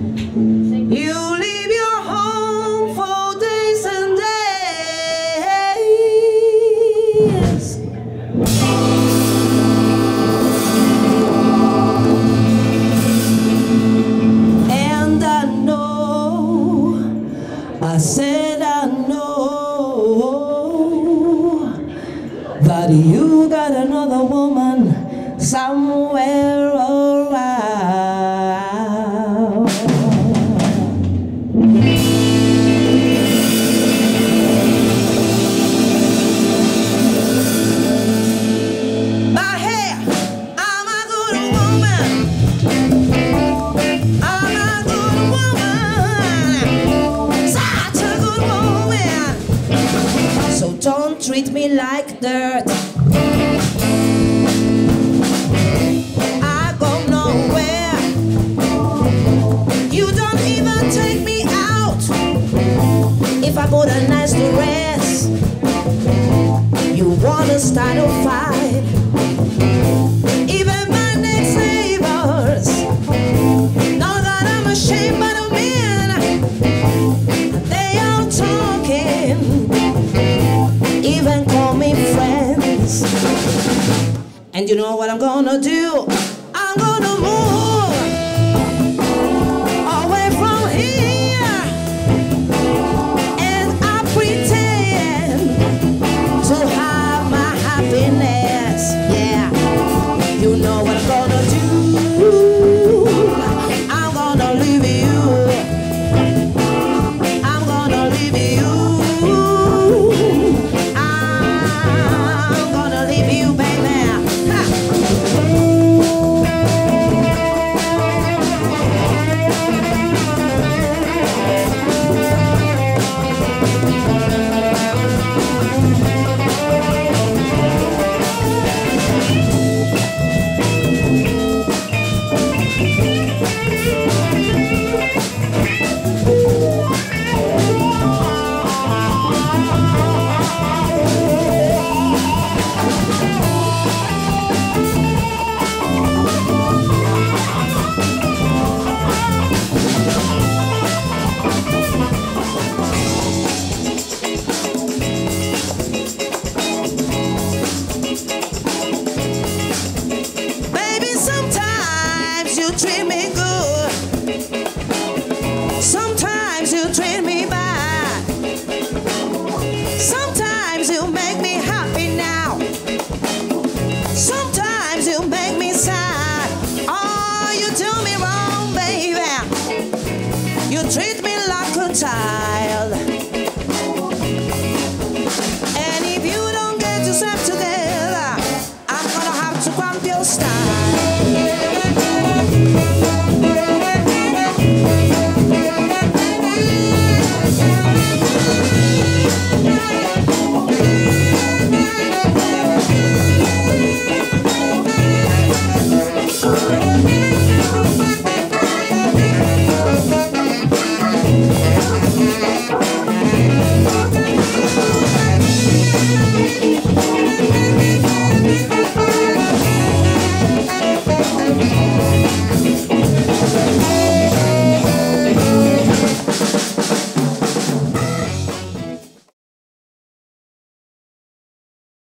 You leave your home for days and days. And I know, I said I know that you got another woman somewhere don't treat me like dirt. I go nowhere. You don't even take me out. If I put a nice dress, you wanna start a fight. And you know what I'm gonna do? Sometimes you make me happy now. Sometimes you make me sad. Oh, you do me wrong, baby. You treat me like a child. And if you don't get yourself together, I'm gonna have to bump your style.